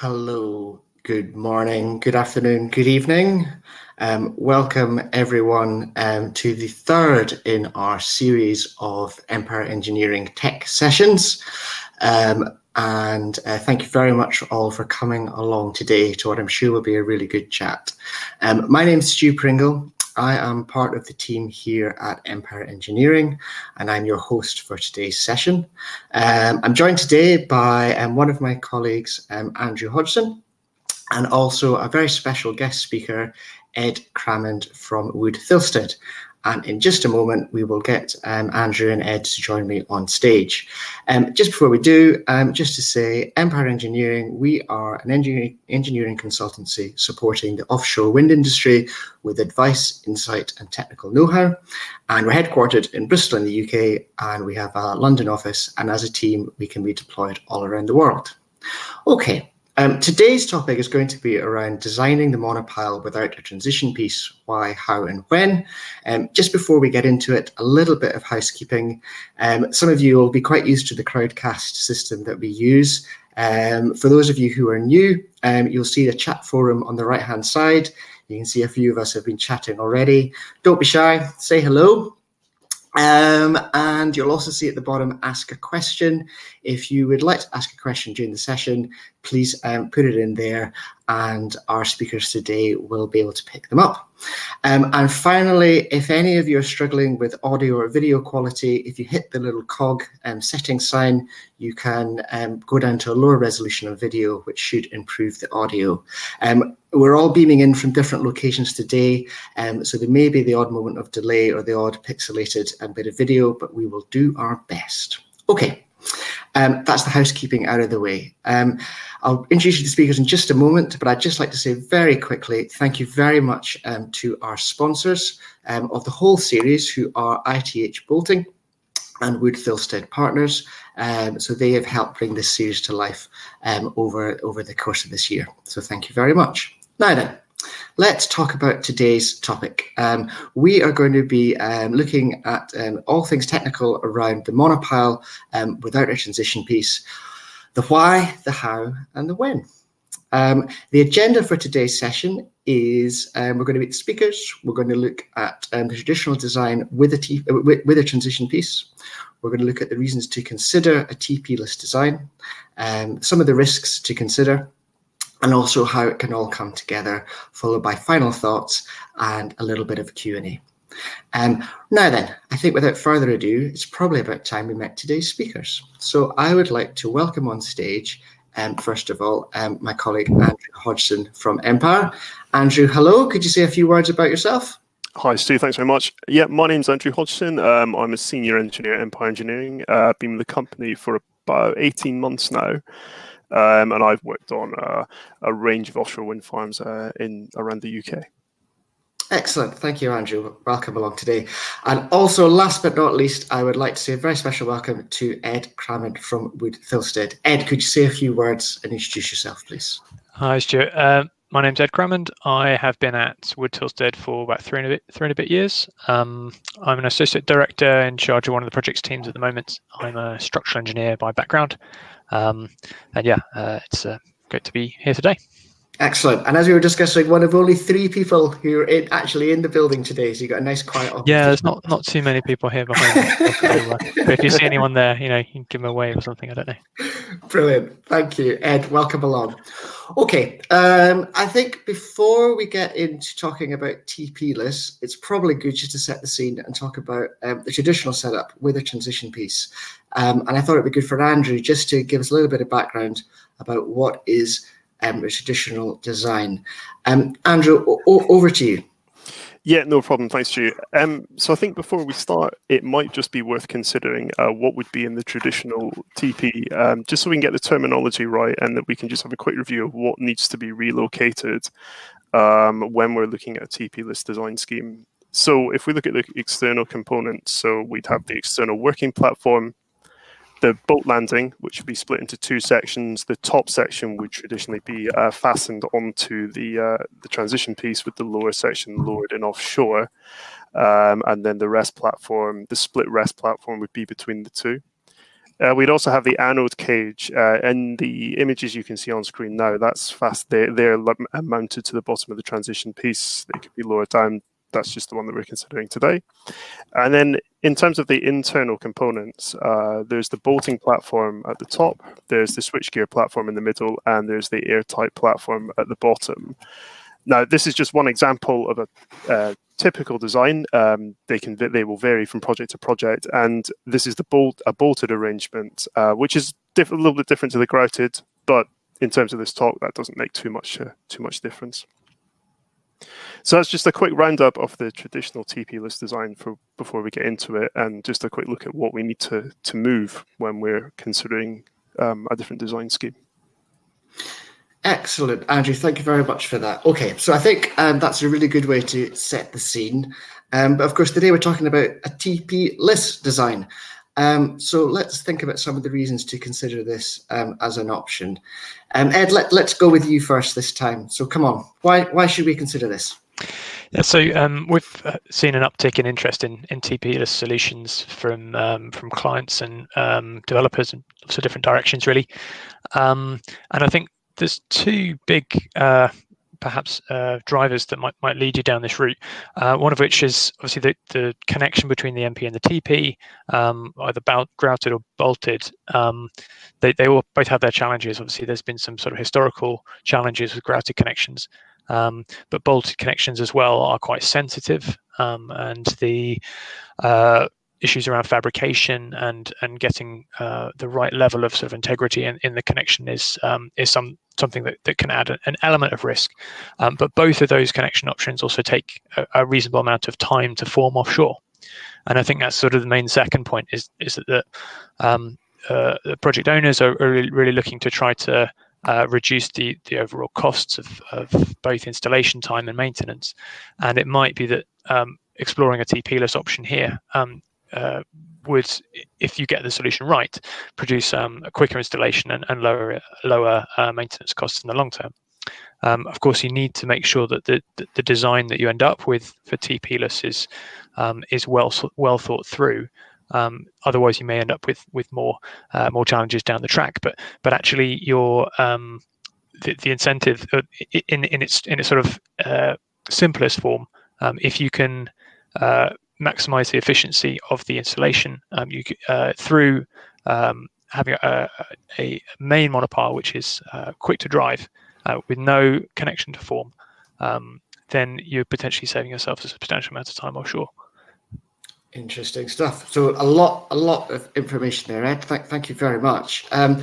Hello, good morning, good afternoon, good evening. Um, welcome everyone um, to the third in our series of Empire Engineering Tech sessions. Um, and uh, thank you very much all for coming along today to what I'm sure will be a really good chat. Um, my name is Stu Pringle. I am part of the team here at Empire Engineering, and I'm your host for today's session. Um, I'm joined today by um, one of my colleagues, um, Andrew Hodgson, and also a very special guest speaker, Ed Crammond from Wood Thilsted. And in just a moment, we will get um, Andrew and Ed to join me on stage. Um, just before we do, um, just to say, Empire Engineering, we are an engineering, engineering consultancy supporting the offshore wind industry with advice, insight, and technical know how. And we're headquartered in Bristol in the UK, and we have a London office. And as a team, we can be deployed all around the world. Okay, um, today's topic is going to be around designing the monopile without a transition piece, why, how, and when. Um, just before we get into it, a little bit of housekeeping. Um, some of you will be quite used to the Crowdcast system that we use. Um, for those of you who are new, um, you'll see the chat forum on the right-hand side. You can see a few of us have been chatting already. Don't be shy, say hello. Um, and you'll also see at the bottom, ask a question. If you would like to ask a question during the session, please um, put it in there and our speakers today will be able to pick them up. Um, and finally, if any of you are struggling with audio or video quality, if you hit the little cog um, setting sign, you can um, go down to a lower resolution of video, which should improve the audio. Um, we're all beaming in from different locations today, um, so there may be the odd moment of delay or the odd pixelated um, bit of video, but we will do our best. Okay, um, that's the housekeeping out of the way. Um, I'll introduce you to the speakers in just a moment, but I'd just like to say very quickly, thank you very much um, to our sponsors um, of the whole series, who are ITH Bolting and Wood Thilsted Partners. Um, so they have helped bring this series to life um, over, over the course of this year. So thank you very much. Now then, let's talk about today's topic. Um, we are going to be um, looking at um, all things technical around the monopile um, without a transition piece, the why, the how, and the when. Um, the agenda for today's session is um, we're going to meet the speakers. We're going to look at the traditional design with a, t- with, with a transition piece. We're going to look at the reasons to consider a TP-less design, some of the risks to consider, and also how it can all come together, followed by final thoughts and a little bit of Q&A. Um, now then, I think without further ado, it's probably about time we met today's speakers. So I would like to welcome on stage, um, first of all, um, my colleague Andrew Hodgson from Empire. Andrew, hello. Could you say a few words about yourself? Hi, Stu. Thanks very much. Yeah, my name's Andrew Hodgson. Um, I'm a senior engineer at Empire Engineering. Uh, I've been with the company for about 18 months now. Um, and I've worked on uh, a range of offshore wind farms uh, in around the UK. Excellent. Thank you, Andrew. Welcome along today. And also, last but not least, I would like to say a very special welcome to Ed Crammond from Wood Thilsted. Ed, could you say a few words and introduce yourself, please? Hi, Stuart. Uh, my name's Ed Crammond. I have been at Wood Thilsted for about three and a bit, three and a bit years. Um, I'm an associate director in charge of one of the project's teams at the moment. I'm a structural engineer by background. Um, and yeah, uh, it's uh, great to be here today. Excellent. And as we were discussing, one of only three people who are in, actually in the building today, so you got a nice quiet office. Yeah, there's not not too many people here behind. but if you see anyone there, you know, you can give them a wave or something. I don't know. Brilliant. Thank you, Ed. Welcome along. Okay, um, I think before we get into talking about TP-less, it's probably good just to set the scene and talk about um, the traditional setup with a transition piece. Um, and I thought it'd be good for Andrew just to give us a little bit of background about what is um, traditional design. Um, Andrew, over to you. Yeah, no problem. Thanks, Stu. Um, so I think before we start, it might just be worth considering uh, what would be in the traditional TP, um, just so we can get the terminology right and that we can just have a quick review of what needs to be relocated um, when we're looking at a TP-less design scheme. So if we look at the external components, so we'd have the external working platform, the boat landing, which would be split into two sections. The top section would traditionally be uh, fastened onto the uh, the transition piece, with the lower section lowered and offshore, um, and then the rest platform, the split rest platform, would be between the two. Uh, we'd also have the anode cage, uh, and the images you can see on screen now. That's fast. They're, they're mounted to the bottom of the transition piece. They could be lowered down. That's just the one that we're considering today. And then, in terms of the internal components, uh, there's the bolting platform at the top. There's the switchgear platform in the middle, and there's the airtight platform at the bottom. Now, this is just one example of a uh, typical design. Um, they can they will vary from project to project, and this is the bolt a bolted arrangement, uh, which is a little bit different to the grouted, but in terms of this talk, that doesn't make too much uh, too much difference. So that's just a quick roundup of the traditional TP list design for before we get into it, and just a quick look at what we need to to move when we're considering um, a different design scheme. Excellent, Andrew. Thank you very much for that. Okay, so I think um, that's a really good way to set the scene. Um, but of course, today we're talking about a TP-less design. Um, so let's think about some of the reasons to consider this um, as an option. Um, Ed, let, let's go with you first this time. So come on, why why should we consider this? Yeah, so um, we've uh, seen an uptick in interest in, in TP-less solutions from um, from clients and um, developers in lots of different directions, really. And I think there's two big uh, perhaps uh, drivers that might might lead you down this route. Uh, one of which is obviously the, the connection between the MP and the TP, um, either grouted or bolted. Um, they they all both have their challenges. Obviously, there's been some sort of historical challenges with grouted connections, um, but bolted connections as well are quite sensitive, um, and the uh, issues around fabrication and and getting uh, the right level of sort of integrity in, in the connection is um, is some something that, that can add an element of risk. Um, but both of those connection options also take a, a, reasonable amount of time to form offshore. And I think that's sort of the main second point is is that the, um, uh, the project owners are, really, really looking to try to uh, reduce the, the overall costs of, of both installation time and maintenance. And it might be that um, exploring a TP-less option here um, uh, would, if you get the solution right, produce um, a quicker installation and, and lower lower uh, maintenance costs in the long term. Um, of course, you need to make sure that the, the, design that you end up with for TP-less is um, is well well thought through. Um, otherwise, you may end up with with more uh, more challenges down the track. But but actually, your um, the, the incentive uh, in in its in its sort of uh, simplest form, um, if you can uh, maximize the efficiency of the installation um, you, uh, through um, having a, a, main monopile which is uh, quick to drive uh, with no connection to form, um, then you're potentially saving yourself a substantial amount of time offshore. Interesting stuff. So a lot, a lot of information there, Ed. Thank, thank you very much. Um,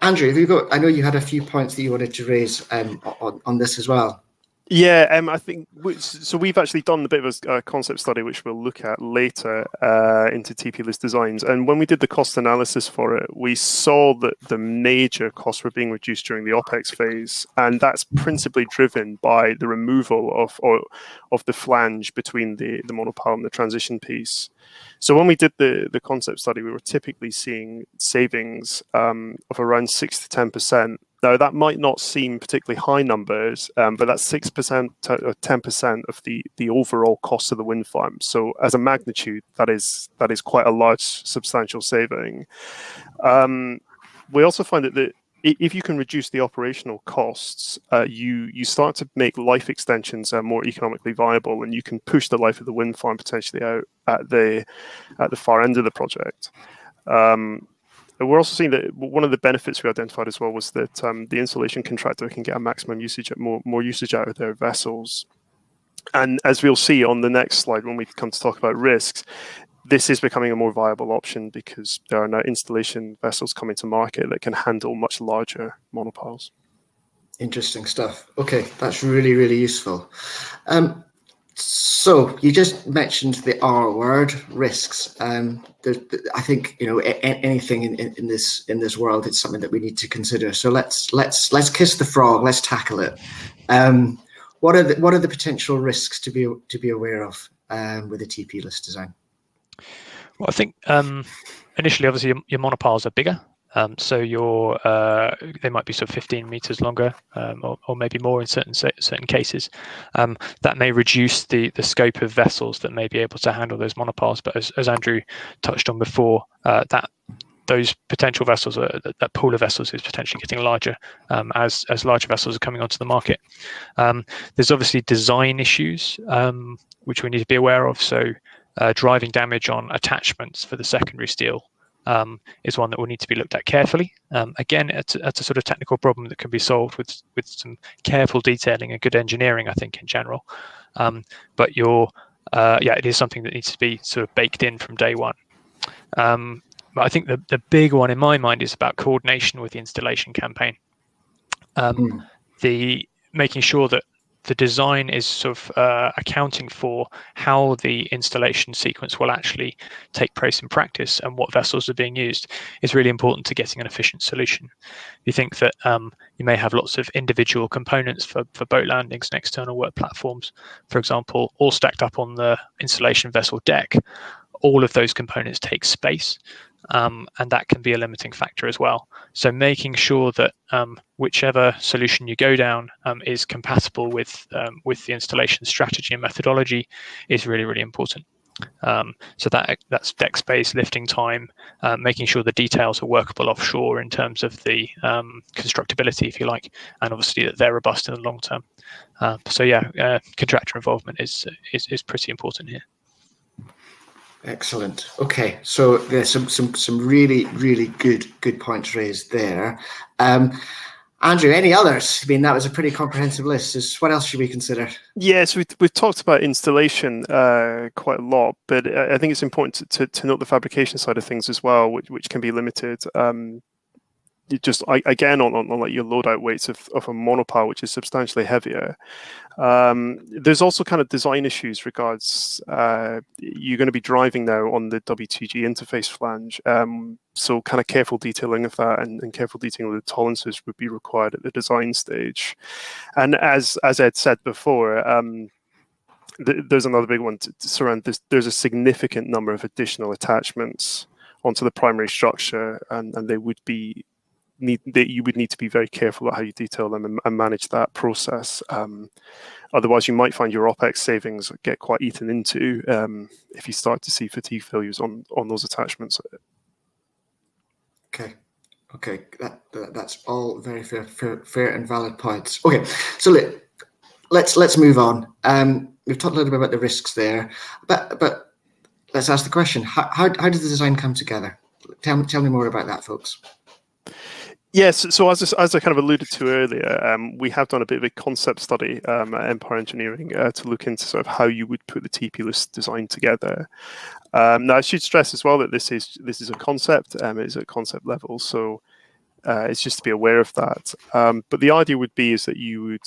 Andrew, have you got? I know you had a few points that you wanted to raise um, on, on this as well. Yeah, um, I think so. We've actually done a bit of a, concept study, which we'll look at later uh, into TP-less designs. And when we did the cost analysis for it, we saw that the major costs were being reduced during the OPEX phase, and that's principally driven by the removal of or, of the flange between the the monopile and the transition piece. So when we did the the concept study, we were typically seeing savings um, of around six to ten percent now, that might not seem particularly high numbers, um, but that's 6% or 10% of the, the overall cost of the wind farm. So as a magnitude, that is that is quite a large, substantial saving. Um, we also find that the, if you can reduce the operational costs, uh, you you start to make life extensions uh, more economically viable, and you can push the life of the wind farm potentially out at the at the far end of the project. Um, we're also seeing that one of the benefits we identified as well was that um, the installation contractor can get a maximum usage, more more usage out of their vessels. And as we'll see on the next slide, when we come to talk about risks, this is becoming a more viable option because there are now installation vessels coming to market that can handle much larger monopiles. Interesting stuff. Okay, that's really, really useful. Um, so you just mentioned the R word, risks. Um, I think you know a, anything in, in, in, this in this world, it's something that we need to consider. So let's let's let's kiss the frog. Let's tackle it. Um, what are the what are the potential risks to be to be aware of um, with a TP-less design? Well, I think um, initially, obviously, your, your monopiles are bigger. Um, so your uh, they might be sort of 15 meters longer, um, or, or, maybe more in certain certain cases. Um, that may reduce the the scope of vessels that may be able to handle those monopiles. But as, as Andrew touched on before, uh, that those potential vessels, are, that pool of vessels is potentially getting larger um, as as larger vessels are coming onto the market. Um, there's obviously design issues um, which we need to be aware of. So uh, driving damage on attachments for the secondary steel um, is one that will need to be looked at carefully. Um, again, it's, it's, a sort of technical problem that can be solved with with some careful detailing and good engineering, I think, in general. Um, but you're, uh, yeah, it is something that needs to be sort of baked in from day one. Um, but I think the, the big one in my mind is about coordination with the installation campaign. Mm. The making sure that the design is sort of uh, accounting for how the installation sequence will actually take place in practice and what vessels are being used is really important to getting an efficient solution. You think that um, you may have lots of individual components for, for boat landings and external work platforms, for example, all stacked up on the installation vessel deck. All of those components take space um, and that can be a limiting factor as well. So making sure that um, whichever solution you go down um, is compatible with um, with the installation strategy and methodology is really really important. Um, so that that's deck space, lifting time, uh, making sure the details are workable offshore in terms of the um, constructability, if you like, and obviously that they're robust in the long term. Uh, so yeah, uh, contractor involvement is, is is pretty important here. Excellent. Okay, so there's some some some really really good good points raised there. Um, Andrew, any others? I mean, that was a pretty comprehensive list. Is what else should we consider? Yes, we've, we've talked about installation uh, quite a lot, but I think it's important to, to, to, note the fabrication side of things as well, which, which can be limited. Um, just again on, on, on, like your loadout weights of, of a monopile, which is substantially heavier. Um, there's also kind of design issues regards uh, you're going to be driving now on the WTG interface flange. Um, so kind of careful detailing of that and, and, careful detailing of the tolerances would be required at the design stage. And as as Ed said before, um, th there's another big one to, to surround this. There's a significant number of additional attachments onto the primary structure, and, and they would be need that you would need to be very careful about how you detail them and, and manage that process. Um, otherwise, you might find your OPEX savings get quite eaten into um, if you start to see fatigue failures on on those attachments. Okay. Okay, that, that that's all very fair, fair, fair and valid points. Okay, so let, let's let's move on. Um, we've talked a little bit about the risks there, but but let's ask the question: How how, how did the design come together? Tell tell me more about that, folks. Yes, so as, as I kind of alluded to earlier, um, we have done a bit of a concept study um, at Empire Engineering uh, to look into sort of how you would put the TP-less design together. Um, now, I should stress as well that this is this is a concept, um, it is at concept level, so uh, it's just to be aware of that. Um, but the idea would be is that you would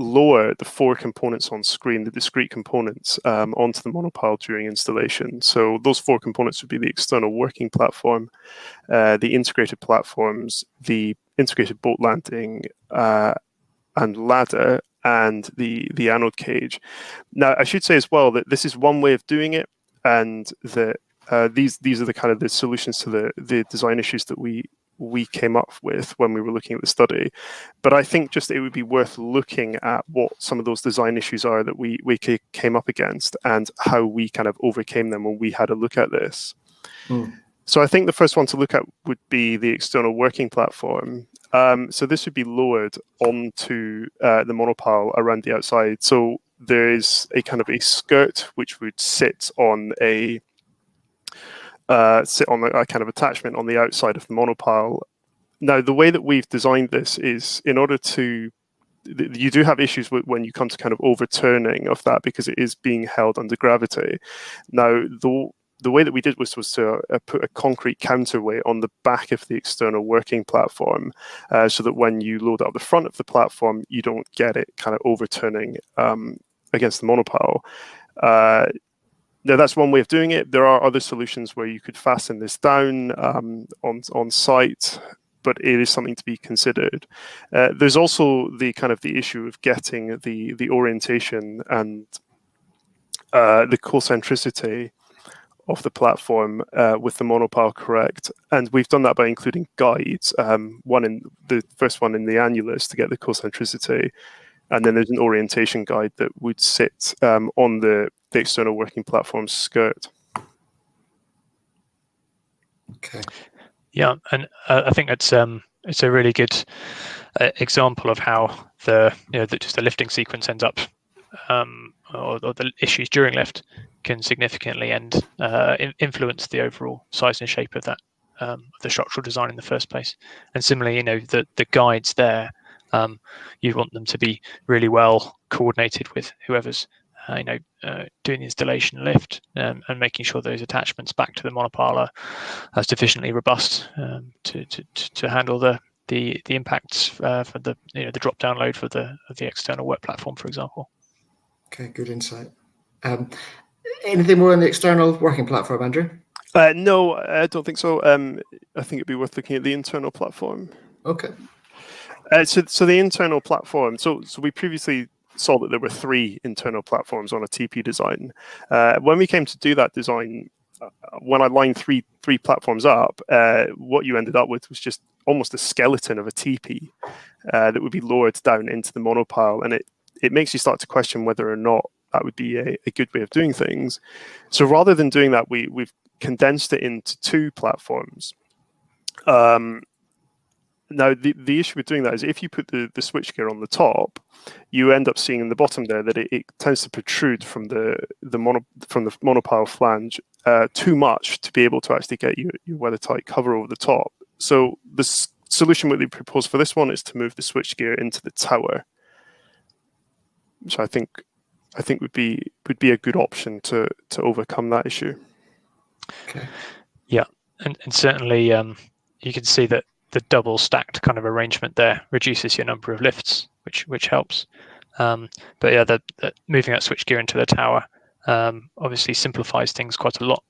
lower the four components on screen, the discrete components, um, onto the monopile during installation. So those four components would be the external working platform, uh, the integrated platforms, the integrated boat landing uh, and ladder, and the the anode cage. Now, I should say as well that this is one way of doing it, and that uh, these these are the kind of the solutions to the the design issues that we we came up with when we were looking at the study. But I think just it would be worth looking at what some of those design issues are that we we came up against and how we kind of overcame them when we had a look at this. Mm. So I think the first one to look at would be the external working platform. Um, so this would be lowered onto uh, the monopile around the outside. So there is a kind of a skirt which would sit on a uh, sit on a, kind of attachment on the outside of the monopile. Now, the way that we've designed this is in order to you do have issues with when you come to kind of overturning of that because it is being held under gravity. Now, the the way that we did was was to uh, put a concrete counterweight on the back of the external working platform, uh, so that when you load up the front of the platform, you don't get it kind of overturning um, against the monopile. Uh, now that's one way of doing it. There are other solutions where you could fasten this down um, on on site, but it is something to be considered. Uh, there's also the kind of the issue of getting the the orientation and uh, the concentricity of the platform uh, with the monopile correct, and we've done that by including guides. Um, one in the first one in the annulus to get the concentricity, and then there's an orientation guide that would sit um, on the, the external working platform skirt. Okay. Yeah, and uh, I think that's um, it's a really good uh, example of how the you know the, just the lifting sequence ends up um, or, or, the issues during lift can significantly and uh, influence the overall size and shape of that um, the structural design in the first place. And similarly, you know, the the guides there, um, you want them to be really well coordinated with whoever's uh, you know uh, doing the installation lift um, and making sure those attachments back to the monopile are, are sufficiently robust um, to, to to handle the the the impacts uh, for the you know the drop down load for the of the external work platform, for example. Okay, good insight. Um, anything more on the external working platform, Andrew? Uh, no, I don't think so. Um, I think it'd be worth looking at the internal platform. Okay. Uh, so, so the internal platform. So, so we previously saw that there were three internal platforms on a TP design. Uh, when we came to do that design, uh, when I lined three three platforms up, uh, what you ended up with was just almost a skeleton of a TP uh, that would be lowered down into the monopile, and it it makes you start to question whether or not that would be a, a good way of doing things. So rather than doing that, we we've condensed it into two platforms. Um, now, the, the issue with doing that is if you put the, the switchgear on the top, you end up seeing in the bottom there that it, it tends to protrude from the the mono, from the monopile flange uh, too much to be able to actually get your, your weather tight cover over the top. So the solution we propose for this one is to move the switchgear into the tower. So I think I think would be would be a good option to to overcome that issue. Okay. Yeah, and and certainly um, you can see that the double stacked kind of arrangement there reduces your number of lifts, which which helps. Um, but yeah, the, the, moving that switchgear into the tower um, obviously simplifies things quite a lot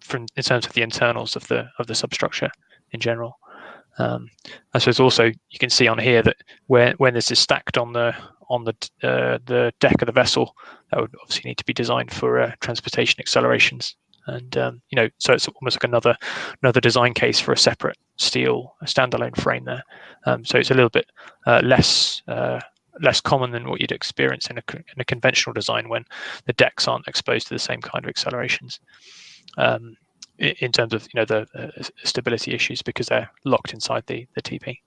from in terms of the internals of the of the substructure in general. Um, I suppose also you can see on here that when when this is stacked on the on the uh, the deck of the vessel, that would obviously need to be designed for uh, transportation accelerations and um, you know so it's almost like another another design case for a separate steel a standalone frame there um, so it's a little bit uh, less uh, less common than what you'd experience in a, in a conventional design when the decks aren't exposed to the same kind of accelerations um, in terms of you know the uh, stability issues because they're locked inside the the TP.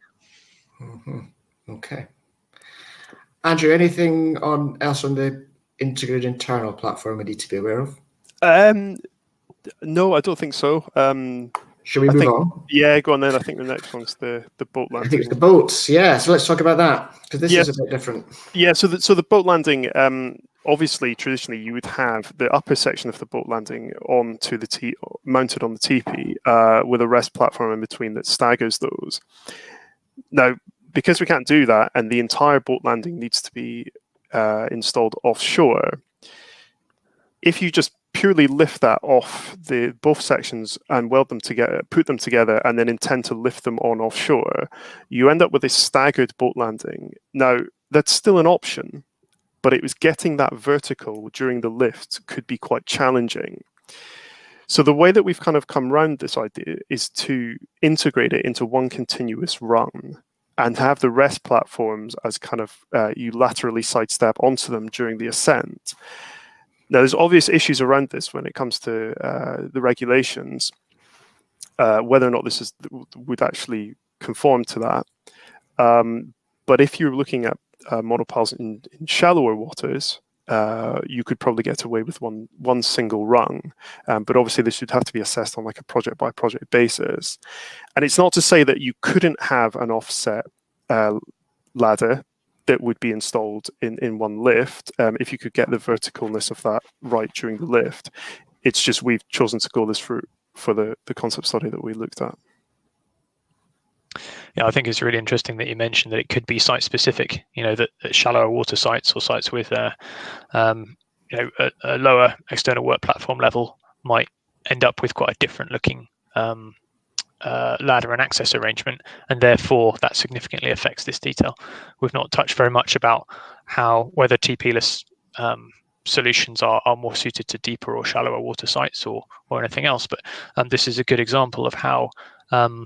Mm-hmm. Okay, Andrew, anything on else on the integrated internal platform we need to be aware of? Um, no, I don't think so. Um, Should we I move think, on? Yeah, go on then. I think the next one's the the boat landing. I think it's the boats. Yeah, so let's talk about that because this yeah. is a bit different. Yeah, so the, so the boat landing. Um, obviously, traditionally, you would have the upper section of the boat landing onto the t mounted on the teepee uh, with a rest platform in between that staggers those. Now, because we can't do that, and the entire boat landing needs to be uh, installed offshore. If you just purely lift that off the both sections and weld them together, put them together, and then intend to lift them on offshore, you end up with a staggered boat landing. Now, that's still an option, but it was getting that vertical during the lift could be quite challenging. So the way that we've kind of come around this idea is to integrate it into one continuous run and have the rest platforms as kind of uh, you laterally sidestep onto them during the ascent. Now, there's obvious issues around this when it comes to uh, the regulations, uh, whether or not this is would actually conform to that. Um, but if you're looking at uh, monopiles in, in, shallower waters, uh, you could probably get away with one one single rung. Um, but obviously, this would have to be assessed on like a project by project basis. And it's not to say that you couldn't have an offset uh, ladder that would be installed in, in one lift um, if you could get the verticalness of that right during the lift. It's just we've chosen to go this route for the, the concept study that we looked at. Yeah, I think it's really interesting that you mentioned that it could be site specific. You know, that, that shallower water sites or sites with, uh, um, you know, a, a, lower external work platform level might end up with quite a different looking um, uh, ladder and access arrangement, and therefore that significantly affects this detail. We've not touched very much about how whether TP-less um, solutions are, are more suited to deeper or shallower water sites or or anything else, but um, this is a good example of how um,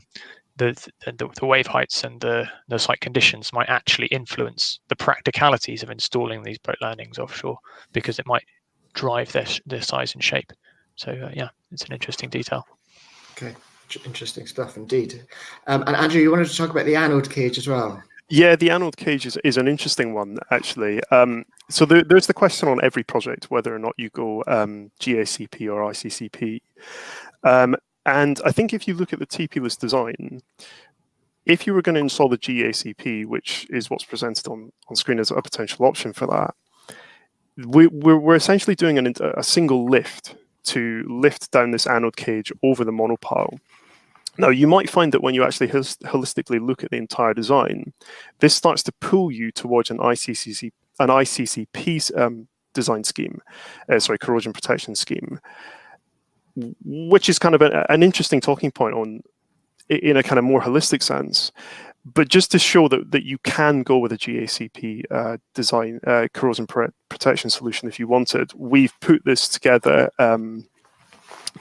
the, the, the wave heights and the, the site conditions might actually influence the practicalities of installing these boat landings offshore because it might drive their their size and shape. So uh, yeah, it's an interesting detail. Okay. Interesting stuff indeed. Um, and Andrew, you wanted to talk about the anode cage as well. Yeah, the anode cage is, is an interesting one, actually. Um, so there, there's the question on every project whether or not you go um, GACP or ICCP. Um, and I think if you look at the TP-less design, if you were going to install the GACP, which is what's presented on, on screen as a potential option for that, we, we're, we're essentially doing an, a single lift to lift down this anode cage over the monopile. Now, you might find that when you actually holistically look at the entire design, this starts to pull you towards an ICCC, an ICCP um, design scheme, uh, sorry, corrosion protection scheme, which is kind of a, an interesting talking point on in a kind of more holistic sense. But just to show that, that you can go with a GACP uh, design uh, corrosion protection solution if you wanted, we've put this together um,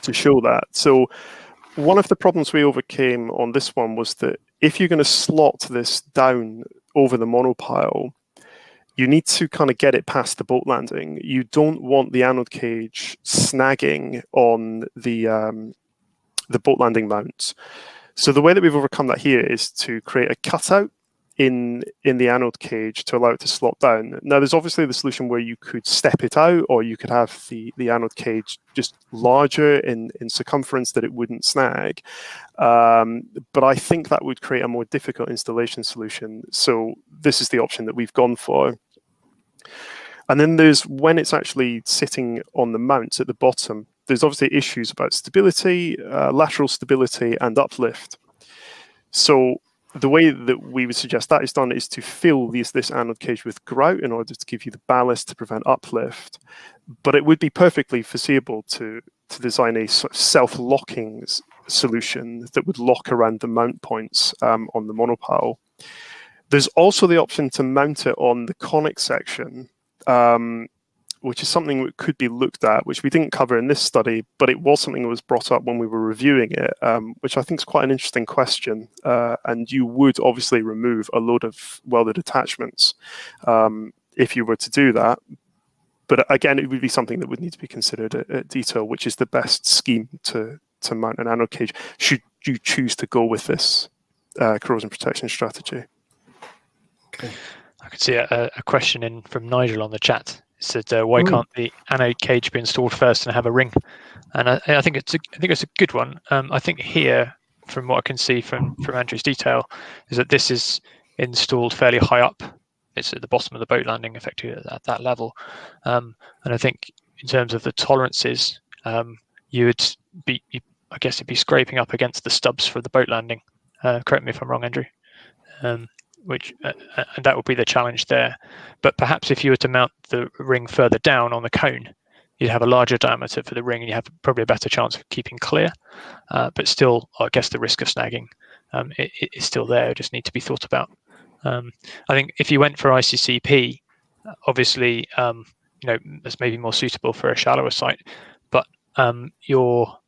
to show that. So one of the problems we overcame on this one was that if you're going to slot this down over the monopile, you need to kind of get it past the boat landing. You don't want the anode cage snagging on the um, the boat landing mount. So the way that we've overcome that here is to create a cutout in in the anode cage to allow it to slot down. Now, there's obviously the solution where you could step it out, or you could have the the anode cage just larger in in circumference that it wouldn't snag. Um, but I think that would create a more difficult installation solution. So this is the option that we've gone for. And then there's when it's actually sitting on the mount at the bottom. There's obviously issues about stability, uh, lateral stability, and uplift. So the way that we would suggest that is done is to fill these, this anode cage with grout in order to give you the ballast to prevent uplift. But it would be perfectly foreseeable to, to design a sort of self-locking solution that would lock around the mount points um, on the monopile. There's also the option to mount it on the conic section. Um, which is something that could be looked at, which we didn't cover in this study, but it was something that was brought up when we were reviewing it, um, which I think is quite an interesting question. Uh, and you would obviously remove a load of welded attachments um, if you were to do that. But again, it would be something that would need to be considered at, at detail, which is the best scheme to, to mount an anode cage, should you choose to go with this uh, corrosion protection strategy. Okay. I could see a, a question in from Nigel on the chat said, uh, "Why Ooh. can't the anode cage be installed first and have a ring?" And I, I think it's a, I think it's a good one. Um, I think here, from what I can see from from Andrew's detail, is that this is installed fairly high up. It's at the bottom of the boat landing, effectively at, at that level. Um, and I think in terms of the tolerances, um, you would be, you, I guess, you'd be scraping up against the stubs for the boat landing. Uh, correct me if I'm wrong, Andrew. Um, which uh, uh, that would be the challenge there. But perhaps if you were to mount the ring further down on the cone, you'd have a larger diameter for the ring, and you have probably a better chance of keeping clear. Uh, but still, I guess the risk of snagging um, it, is still there. It just need to be thought about. Um, I think if you went for ICCP, obviously, um, you know, that's maybe more suitable for a shallower site, but um, your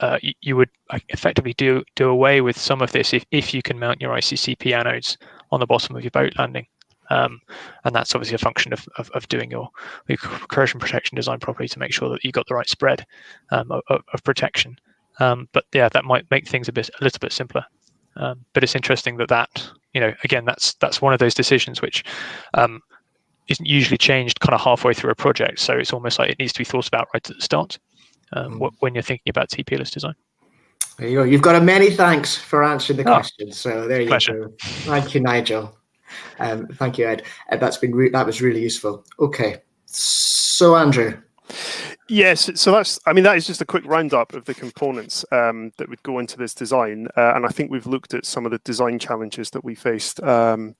uh, you, you, would uh, effectively do do away with some of this if, if you can mount your ICCP anodes on the bottom of your boat landing. Um, and that's obviously a function of, of, of doing your, your, corrosion protection design properly to make sure that you've got the right spread um, of, of, protection. Um, but yeah, that might make things a bit a little bit simpler. Um, but it's interesting that that you know again that's that's one of those decisions which um, isn't usually changed kind of halfway through a project. So it's almost like it needs to be thought about right at the start um, mm. when you're thinking about TP-less design. There you go. You've got a many thanks for answering the oh, question. So there you pleasure. go. Thank you, Nigel. Um, thank you, Ed. Ed that's been re- that was really useful. Okay, so Andrew. Yes, so that's. I mean, that is just a quick roundup of the components um, that would go into this design, uh, and I think we've looked at some of the design challenges that we faced um,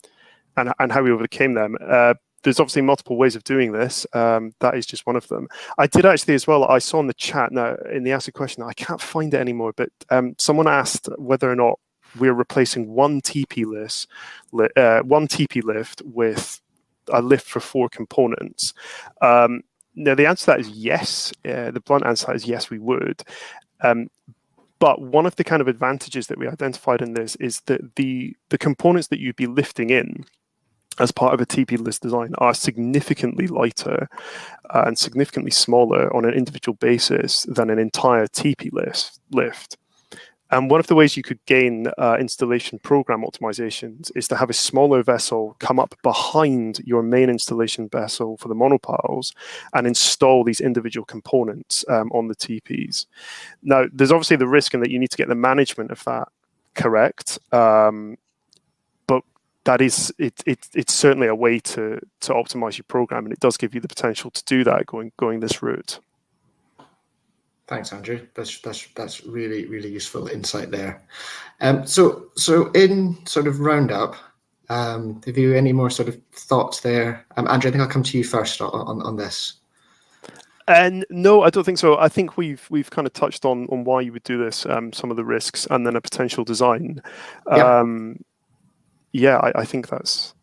and and how we overcame them. Uh, there's obviously multiple ways of doing this. Um, that is just one of them. I did actually as well. I saw in the chat now in the answer question. I can't find it anymore, but um, someone asked whether or not we're replacing one TP list, uh, one TP lift with a lift for four components. Um, now the answer to that is yes. Uh, the blunt answer is yes, we would. Um, but one of the kind of advantages that we identified in this is that the the components that you'd be lifting in as part of a TP-less design are significantly lighter uh, and significantly smaller on an individual basis than an entire TP list lift. And one of the ways you could gain uh, installation program optimizations is to have a smaller vessel come up behind your main installation vessel for the monopiles and install these individual components um, on the TPs. Now, there's obviously the risk in that you need to get the management of that correct. Um, that is it, it, it's certainly a way to to optimize your program and it does give you the potential to do that going going this route Thanks, Andrew. That's that's that's really really useful insight there. Um, so so in sort of roundup, um, have you any more sort of thoughts there? Um, Andrew, I think I'll come to you first on on, on this. And no, I don't think so. I think we've we've kind of touched on on why you would do this, um, some of the risks, and then a potential design. Yeah, um, yeah I, I think that's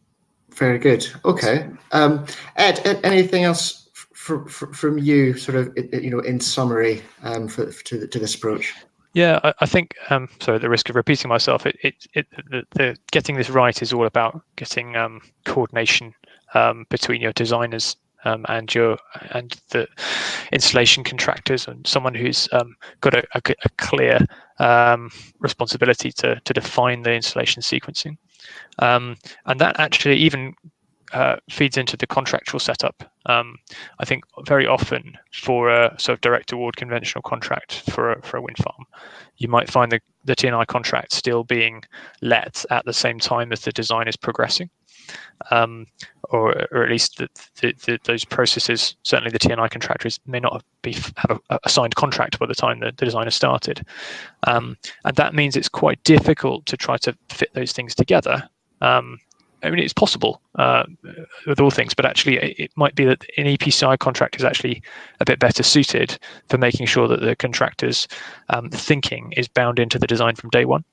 very good. Okay, um, Ed, Ed, anything else from, from you, sort of, you know, in summary, um, for, to, to this approach? Yeah, I, I think. Um, so, at the risk of repeating myself, it, it, it the, the, getting this right is all about getting um, coordination um, between your designers um, and your and the installation contractors and someone who's um, got a, a, a clear um, responsibility to to define the installation sequencing, um, and that actually even uh, feeds into the contractual setup. Um, I think very often for a sort of direct award conventional contract for a, for a wind farm, you might find the, the TNI contract still being let at the same time as the design is progressing. Um, or, or at least the, the, the, those processes, certainly the TNI contractors may not be have a, a signed contract by the time the, the design has started. Um, and that means it's quite difficult to try to fit those things together um, I mean, it's possible uh, with all things, but actually, it might be that an EPCI contract is actually a bit better suited for making sure that the contractor's um, thinking is bound into the design from day one.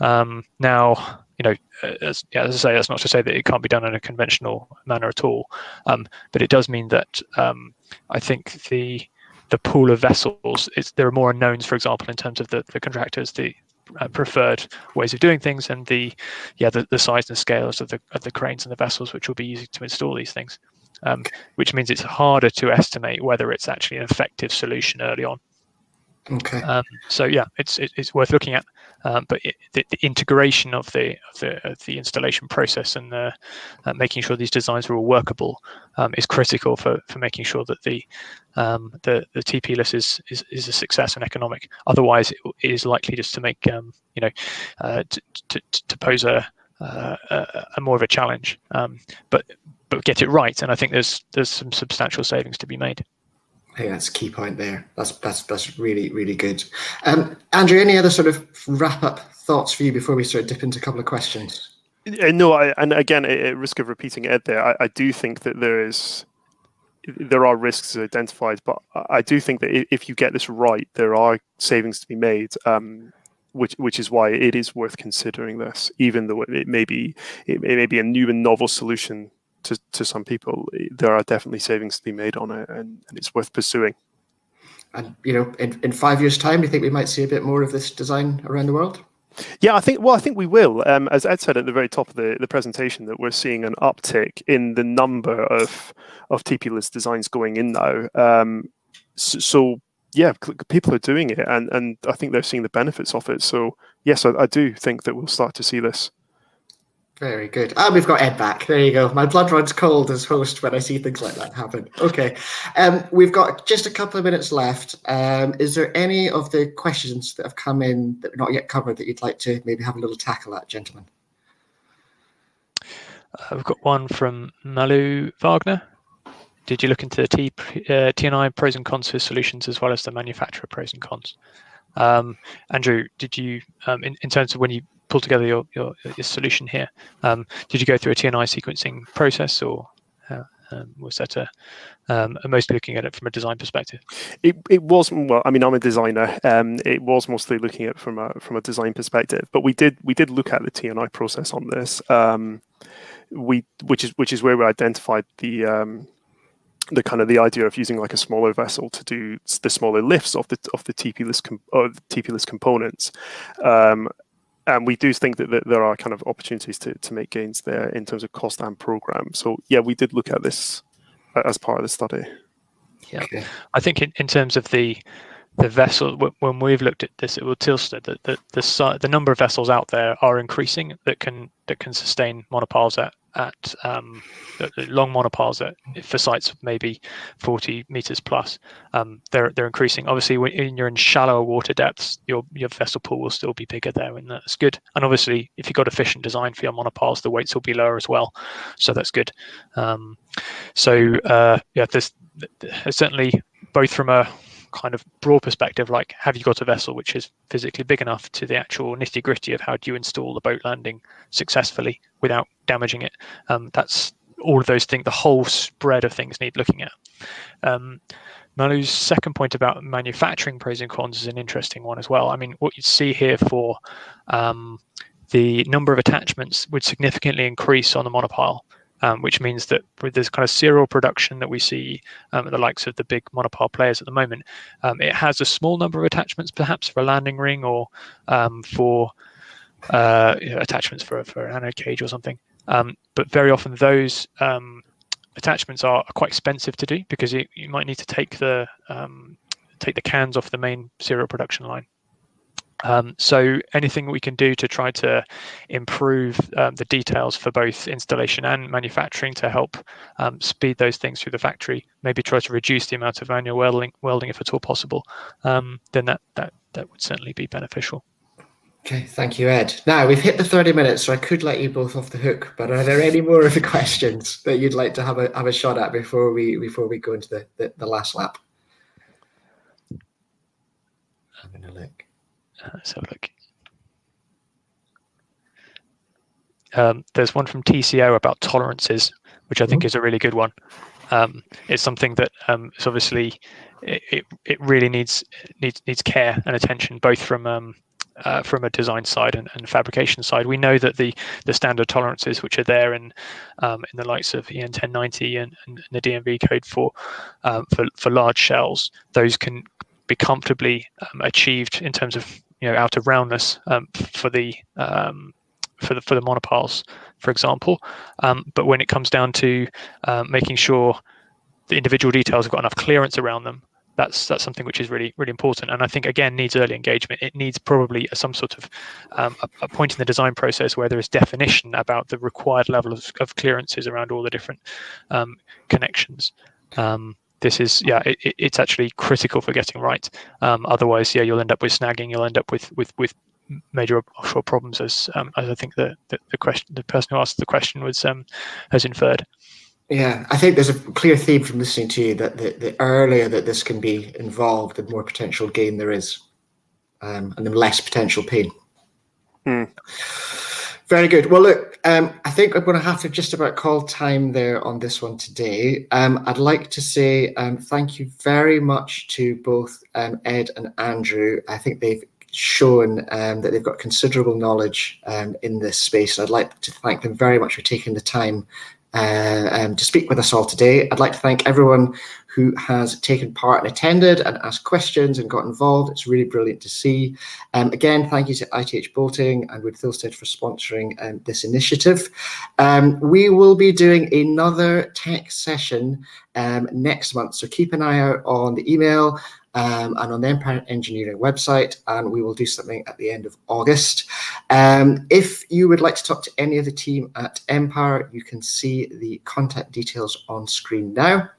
Um, now, you know, as, yeah, as, I say, that's not to say that it can't be done in a conventional manner at all, um, but it does mean that um, I think the the pool of vessels, is there are more unknowns, for example, in terms of the, the contractors, the uh, preferred ways of doing things and the yeah the, the size and scales of the of the cranes and the vessels which will be using to install these things um, which means it's harder to estimate whether it's actually an effective solution early on. Okay. Um, so yeah, it's it, it's worth looking at, um, but it, the, the, integration of the of the of the installation process and uh, making sure these designs are all workable um, is critical for, for making sure that the um, the the TP-less is, is is a success and economic. Otherwise, it, it is likely just to make um, you know uh, to, to, to pose a, uh, a, a more of a challenge. Um, but but get it right, and I think there's there's some substantial savings to be made. I think that's a key point there. That's that's that's really really good. Um, Andrew, any other sort of wrap up thoughts for you before we sort of dip into a couple of questions? Uh, no, I, and again, at risk of repeating Ed there, I, I do think that there is there are risks identified, but I do think that if you get this right, there are savings to be made. Um, which which is why it is worth considering this, even though it may be it may be a new and novel solution to, to some people, there are definitely savings to be made on it, and, and it's worth pursuing. And you know, in, in five years' time, do you think we might see a bit more of this design around the world? Yeah, I think. Well, I think we will. Um, as Ed said at the very top of the, the presentation, that we're seeing an uptick in the number of of TP-less designs going in now. Um, so, so, yeah, people are doing it, and and I think they're seeing the benefits of it. So yes, I, I do think that we'll start to see this. Very good. And ah, we've got Ed back. There you go. My blood runs cold as host when I see things like that happen. Okay. Um, we've got just a couple of minutes left. Um, is there any of the questions that have come in that we're not yet covered that you'd like to maybe have a little tackle at, gentlemen? Uh, we've got one from Malu Wagner. Did you look into the T, uh, TNI pros and cons for solutions as well as the manufacturer pros and cons? Um, Andrew, did you, um, in, in terms of when you pull together your, your, your solution here. Um, did you go through a TNI sequencing process or uh, um, was that a, um, mostly looking at it from a design perspective? It, it was well. I mean, I'm a designer. Um, it was mostly looking at from a from a design perspective, but we did we did look at the TNI process on this. Um, we which is which is where we identified the um, the kind of the idea of using like a smaller vessel to do the smaller lifts of the of the TP-less com- TP-less components, um, and we do think that, that, there are kind of opportunities to, to make gains there in terms of cost and program. So yeah, we did look at this uh, as part of the study. Yeah, okay. I think in, in terms of the the vessel when we've looked at this it will Thilsted that the, the the number of vessels out there are increasing that can that can sustain monopiles at at um, long monopiles at, for sites of maybe 40 meters plus. Um, they're they're increasing. Obviously, when you're in shallower water depths, your your vessel pool will still be bigger there, and that's good. And obviously, if you've got efficient design for your monopiles, the weights will be lower as well, so that's good. Um, so uh, yeah, there's, there's certainly both from a kind of broad perspective, like have you got a vessel which is physically big enough to the actual nitty gritty of how do you install the boat landing successfully without damaging it? Um, that's all of those things. The whole spread of things need looking at. Um, Manu's second point about manufacturing pros and cons is an interesting one as well. I mean, what you see here for um, the number of attachments would significantly increase on the monopile um, which means that with this kind of serial production that we see um, at the likes of the big monopile players at the moment, um, it has a small number of attachments, perhaps for a landing ring or um, for uh, you know, attachments for for an anode cage or something. Um, but very often those um, attachments are, quite expensive to do because you, you might need to take the take the cans off the main serial production line. Um, so anything we can do to try to improve um, the details for both installation and manufacturing to help um, speed those things through the factory, maybe try to reduce the amount of manual welding, welding if at all possible, um, then that, that, that would certainly be beneficial. Okay, thank you, Ed. Now we've hit the 30 minutes, so I could let you both off the hook, but are there any more of the questions that you'd like to have a have a shot at before we before we go into the, the, the last lap? Having a look. Let's have a look. Um, there's one from TCO about tolerances, which I think mm-hmm. is a really good one. Um, it's something that um, is obviously it, it, it, really needs needs needs care and attention, both from um, uh, from a design side and, and, fabrication side. We know that the the standard tolerances which are there in um, in the likes of EN 1090 and, and the DNV code for um, for for large shells, those can be comfortably um, achieved in terms of you know out of roundness um, for the um, for the for the monopiles, for example. Um, but when it comes down to uh, making sure the individual details have got enough clearance around them, that's that's something which is really really important. And i think again needs early engagement. It needs probably some sort of um, a, a, point in the design process where there is definition about the required level of, of clearances around all the different um, connections. Um, this is yeah it, it's actually critical for getting right um, otherwise yeah you'll end up with snagging you'll end up with with with major offshore problems as um, as I think the, the, the question the person who asked the question was um, has inferred. Yeah, I think there's a clear theme from listening to you that the, the earlier that this can be involved, the more potential gain there is, um, and the less potential pain. Hmm. Very good. Well, look, um, I think I'm going to have to just about call time there on this one today. Um, I'd like to say um, thank you very much to both um, Ed and Andrew. I think they've shown um, that they've got considerable knowledge um, in this space. I'd like to thank them very much for taking the time uh, um, to speak with us all today. I'd like to thank everyone who has taken part and attended and asked questions and got involved. It's really brilliant to see. Um, again, thank you to ITH Bolting and Wood Thilsted for sponsoring um, this initiative. Um, we will be doing another tech session um, next month, so keep an eye out on the email um, and on the Empire Engineering website, and we will do something at the end of August. Um, if you would like to talk to any of the team at Empire, you can see the contact details on screen now.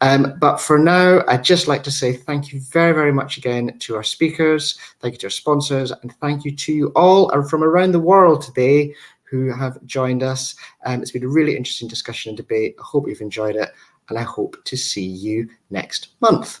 Um, but for now, I'd just like to say thank you very, very much again to our speakers, thank you to our sponsors, and thank you to you all from around the world today who have joined us. Um, it's been a really interesting discussion and debate. I hope you've enjoyed it, and I hope to see you next month.